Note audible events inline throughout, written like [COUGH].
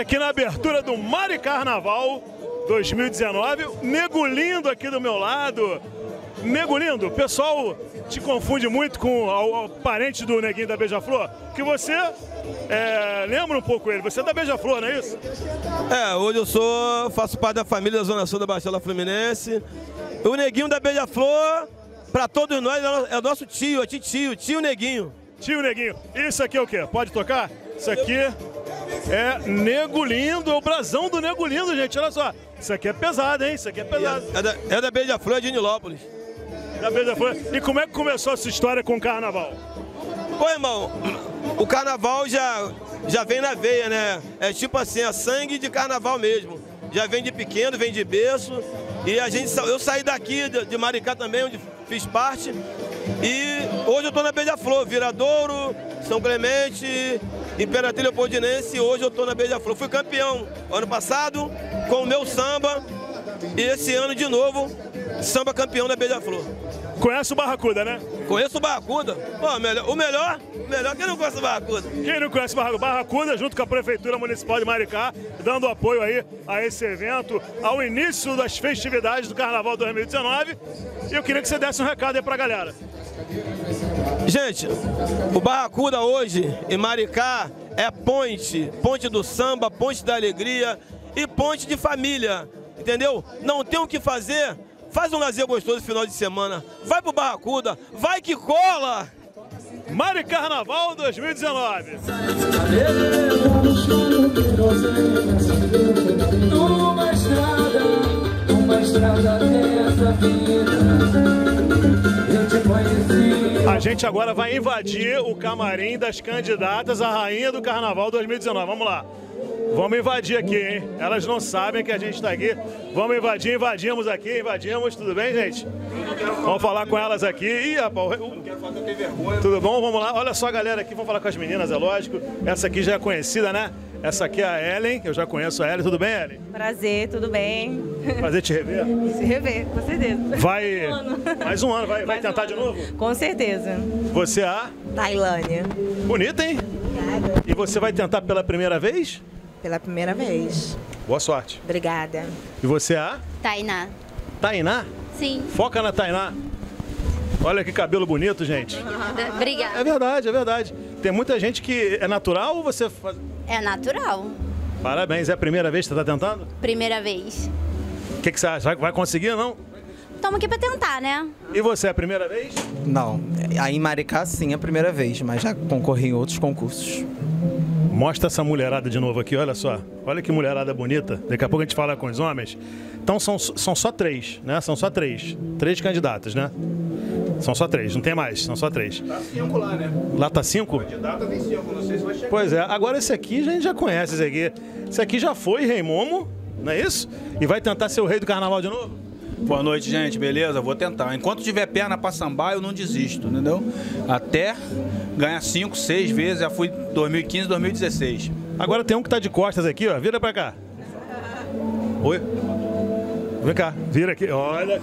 aqui na abertura do Mari Carnaval 2019. Nego lindo aqui do meu lado. Nego lindo, o pessoal te confunde muito com o, parente do neguinho da Beija-Flor, que você é, lembra um pouco ele. Você é da Beija-Flor, não é isso? É, hoje eu sou, faço parte da família da Zona Sul da Baixada Fluminense. O neguinho da Beija-Flor, pra todos nós, é o nosso tio, é tio, tio Neguinho. Tio Neguinho. Isso aqui é o quê? Pode tocar? Isso aqui é Nego Lindo, é o brasão do Nego Lindo, gente. Olha só. Isso aqui é pesado, hein? Isso aqui é pesado. É da, é da Beija-Flor de Nilópolis. Da Beija-Flor. E como é que começou essa história com o carnaval? Pô, irmão, o carnaval já, já vem na veia, né? É tipo assim, é sangue de carnaval mesmo. Já vem de pequeno, vem de berço. E a gente, eu saí daqui de Maricá também, onde fiz parte. E hoje eu tô na Beija-Flor, Viradouro, São Clemente, Imperatriz Leopoldinense. E hoje eu tô na Beija-Flor. Fui campeão ano passado com o meu samba. E esse ano de novo, samba campeão da Beija-Flor. Conhece o Barracuda, né? Conheço o Barracuda. Pô, melhor, o melhor, melhor quem não conhece o Barracuda. Quem não conhece o Barracuda? Barracuda, junto com a Prefeitura Municipal de Maricá, dando apoio aí a esse evento, ao início das festividades do Carnaval 2019. E eu queria que você desse um recado aí pra galera. Gente, o Barracuda hoje, em Maricá, é ponte. Ponte do samba, ponte da alegria e ponte de família. Entendeu? Não tem o que fazer Faz um lazer gostoso no final de semana. Vai pro Barracuda, vai que cola! Mari Carnaval 2019. Uma estrada, uma estrada dessa vida. A gente agora vai invadir o camarim das candidatas à Rainha do Carnaval 2019. Vamos lá. Vamos invadir aqui, hein? Elas não sabem que a gente está aqui. Vamos invadir, invadimos aqui, invadimos. Tudo bem, gente? Vamos falar com elas aqui. Ih, rapaz, tudo bom? Vamos lá. Olha só a galera aqui, vamos falar com as meninas, é lógico. Essa aqui já é conhecida, né? Essa aqui é a Ellen, eu já conheço a Ellen. Tudo bem, Ellen? Prazer, tudo bem. Prazer te rever. Se rever, com certeza. Vai. Mais um ano. Mais um ano, vai, vai tentar um de novo? Com certeza. Você é a? Tailândia. Bonita, hein? Obrigada. E você vai tentar pela primeira vez? Pela primeira vez. Boa sorte. Obrigada. E você é a? Tainá. Tainá? Sim. Foca na Tainá. Olha que cabelo bonito, gente. Obrigada. É verdade, é verdade. Tem muita gente que é natural ou você faz... É natural. Parabéns. É a primeira vez que você está tentando? Primeira vez. O que, que você acha? Vai conseguir ou não? Estamos aqui para tentar, né? E você, é a primeira vez? Não. Aí em Maricá, sim, é a primeira vez, mas já concorri em outros concursos. Mostra essa mulherada de novo aqui, olha só. Olha que mulherada bonita. Daqui a pouco a gente fala com os homens. Então são, são só três, né? São só três. Três candidatos, né? São só três, não tem mais, são só três. Tá cinco lá, né? Lá tá cinco? Candidata tem cinco, não sei se vai chegar. Pois é, agora esse aqui a gente já conhece esse aqui. Esse aqui já foi Rei Momo, não é isso? E vai tentar ser o rei do carnaval de novo? Boa noite, gente. Beleza? Vou tentar. Enquanto tiver perna pra sambar, eu não desisto, entendeu? Até ganhar 5, 6 vezes. Já fui 2015, 2016. Agora tem um que tá de costas aqui, ó. Vira pra cá. Oi? Vem cá, vira aqui. Olha.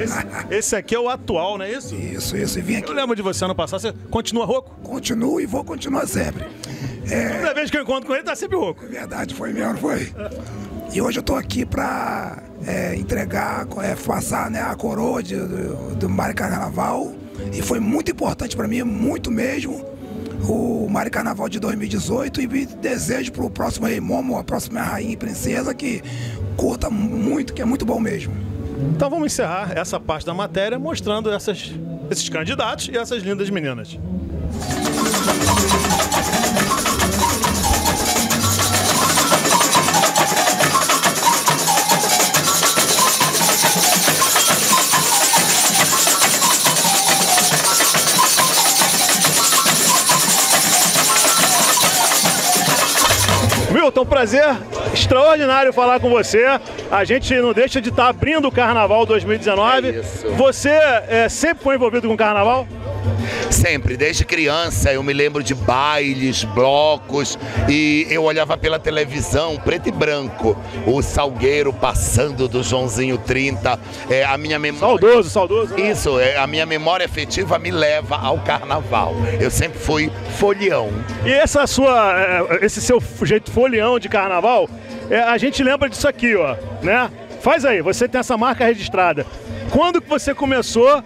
Esse, esse aqui é o atual, não é isso? Isso, isso. E vim aqui. Eu lembro de você ano passado. Você continua rouco? Continuo e vou continuar sempre. É... Toda vez que eu encontro com ele, tá sempre rouco. É verdade, foi mesmo, foi. E hoje eu tô aqui pra é, entregar, é, passar né, a coroa de, do, do Mari Carnaval. E foi muito importante para mim, muito mesmo, o Mari Carnaval de 2018. E desejo pro próximo Rei Momo, a próxima Rainha e Princesa, que curta muito, que é muito bom mesmo. Então vamos encerrar essa parte da matéria mostrando essas, esses candidatos e essas lindas meninas. Milton, prazer extraordinário falar com você. A gente não deixa de estar abrindo o Carnaval 2019. É você é, sempre foi envolvido com o Carnaval? Sempre, desde criança eu me lembro de bailes, blocos e eu olhava pela televisão, preto e branco, o Salgueiro passando do Joãozinho 30. É, a minha memória. Saudoso, saudoso. né? Isso, é, a minha memória afetiva me leva ao carnaval. Eu sempre fui folião. E essa sua, é, esse seu jeito folião de carnaval, é, a gente lembra disso aqui, ó, né? Faz aí, você tem essa marca registrada. Quando que você começou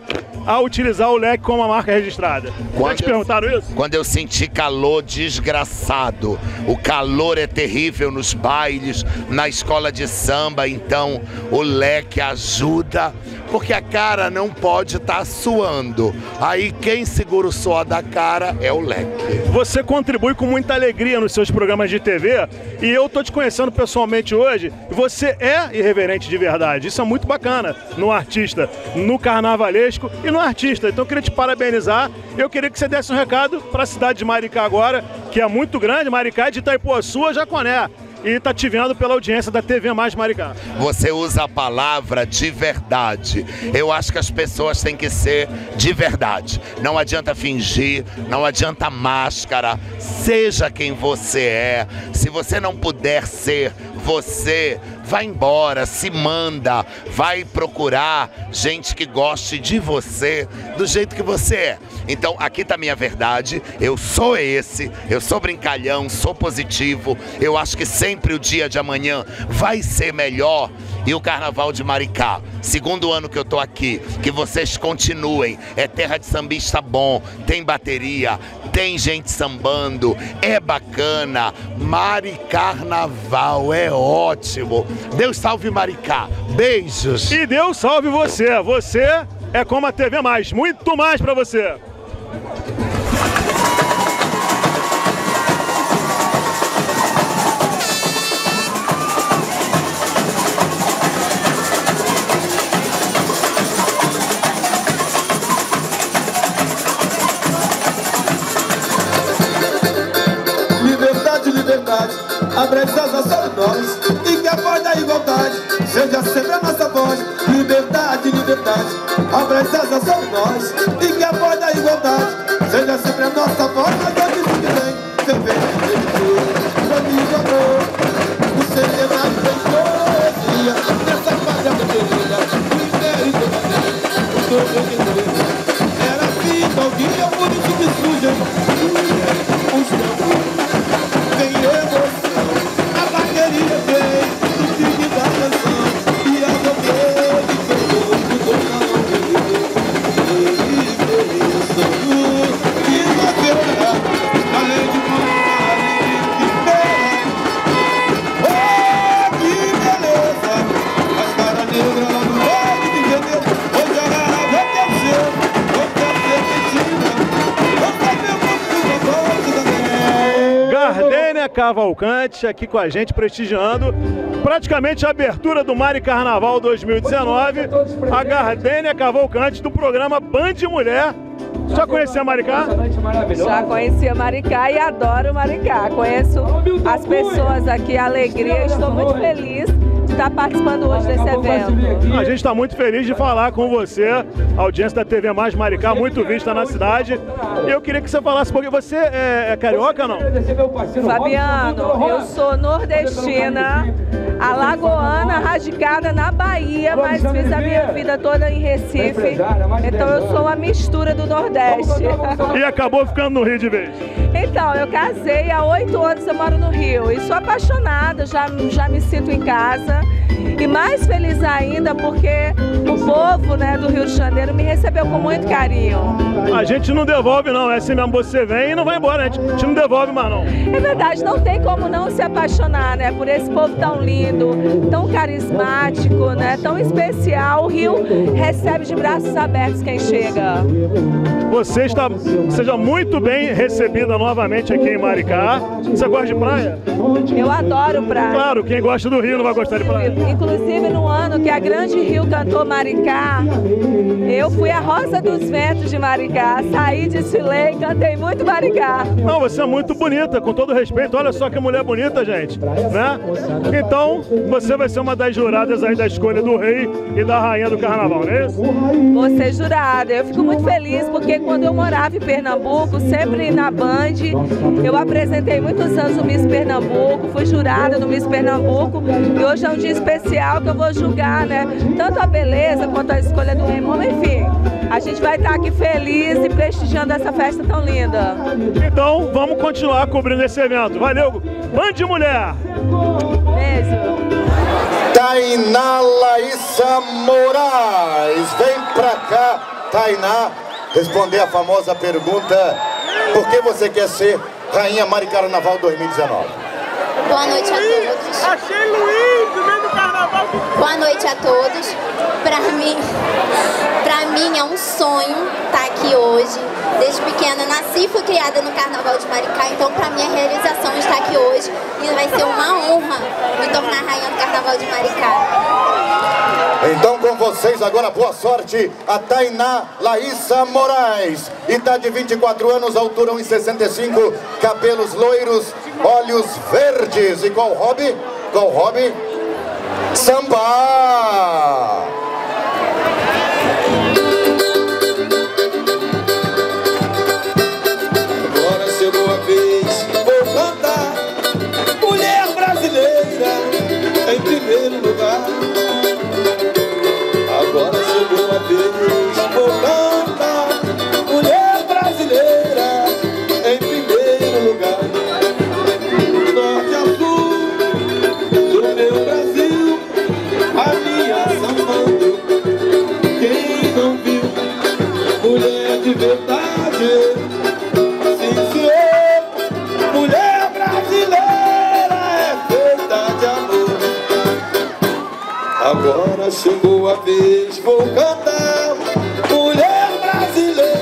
a utilizar o leque como a marca registrada? Já Quando te eu- perguntaram isso? Quando eu senti calor desgraçado, o calor é terrível nos bailes, na escola de samba, então o leque ajuda, porque a cara não pode estar suando. Aí quem segura o suor da cara é o leque. Você contribui com muita alegria nos seus programas de TV e eu tô te conhecendo pessoalmente hoje você é irreverente de verdade. Isso é muito bacana no artista, no carnavalesco e no artista. Então eu queria te parabenizar. Eu queria que você desse um recado para a cidade de Maricá agora, que é muito grande, Maricá é de Itaipuaçu Jaconé. E tá te vendo pela audiência da TV Mais Maricá. Você usa a palavra de verdade. Eu acho que as pessoas têm que ser de verdade. Não adianta fingir, não adianta máscara. Seja quem você é. Se você não puder ser você, vai embora, se manda, vai procurar gente que goste de você do jeito que você é. Então, aqui tá minha verdade. Eu sou esse, eu sou brincalhão, sou positivo. Eu acho que sempre o dia de amanhã vai ser melhor. E o Carnaval de Maricá, segundo ano que eu tô aqui, que vocês continuem. É terra de sambista bom, tem bateria, tem gente sambando, é bacana. Mari Carnaval é ótimo. Deus salve Maricá. Beijos. E Deus salve você. Você é como a TV Mais, muito mais para você. Abre as asas sobre nós e que a voz da igualdade seja sempre a nossa voz. Liberdade, liberdade, abre as asas sobre nós e que a voz da igualdade seja sempre a nossa voz. Mas eu disse que vem, você vem, mim de amor. O centenário tem poesia nessa fazenda querida. O mérito da lei, o seu Cavalcante aqui com a gente, prestigiando praticamente a abertura do Mari Carnaval 2019. A Gardênia Cavalcante do programa Band Mulher. Já conhecia Maricá? Já conhecia Maricá e adoro Maricá. Conheço as pessoas aqui, a alegria. Estou muito feliz estar participando hoje desse evento. A gente está muito feliz de falar com você, a audiência da TV Mais Maricá, muito vista na cidade. E eu queria que você falasse, porque você é, é carioca ou não? Fabiano, eu sou nordestina, alagoana, radicada na Bahia, mas fiz a minha vida toda em Recife. Então eu sou uma mistura do Nordeste. [LAUGHS] E acabou ficando no Rio de vez. Então, eu casei há oito anos, eu moro no Rio e sou apaixonada, já, já me sinto em casa. E mais feliz ainda porque o povo né, do Rio de Janeiro me recebeu com muito carinho. A gente não devolve, não. É assim mesmo, você vem e não vai embora. A gente, a gente não devolve mais, não. É verdade, não tem como não se apaixonar, né? Por esse povo tão lindo, tão carismático, né? Tão especial. O Rio recebe de braços abertos quem chega. Você está, seja muito bem recebida novamente aqui em Maricá. Você gosta de praia? Eu adoro praia. Claro, quem gosta do Rio não vai gostar de praia. Inclusive, inclusive no ano que a Grande Rio cantou Maricá, eu fui a Rosa dos Ventos de Maricá, saí, desfilei, cantei muito Maricá. Não, você é muito bonita, com todo respeito. Olha só que mulher bonita, gente. Né? Então, você vai ser uma das juradas aí da escolha do rei e da rainha do carnaval, não é isso? Vou ser jurada. Eu fico muito feliz porque quando eu morava em Pernambuco, sempre na Band, eu apresentei muitos anos o Miss Pernambuco, fui jurada no Miss Pernambuco e hoje é um dia especial que eu vou julgar, né? Tanto a beleza quanto a escolha do rei. Bom, enfim, a gente vai estar aqui feliz e prestigiando essa festa tão linda. Então, vamos continuar cobrindo esse evento. Valeu, Band Mulher! Beijo! Tainá Laísa Moraes. Vem pra cá, Tainá, responder a famosa pergunta: por que você quer ser Rainha Mari Carnaval 2019? Boa noite a todos. Achei Luiz. Boa noite a todos. Pra mim, pra mim é um sonho estar aqui hoje. Desde pequena nasci e fui criada no Carnaval de Maricá, então pra mim a realização estar aqui hoje e vai ser uma honra me tornar rainha do Carnaval de Maricá. Então com vocês agora, boa sorte, a Tainá Laísa Moraes. Idade 24 anos, altura 1,65, cabelos loiros, olhos verdes. E qual hobby? Qual hobby? Chegou a vez, vou cantar. Mulher brasileira.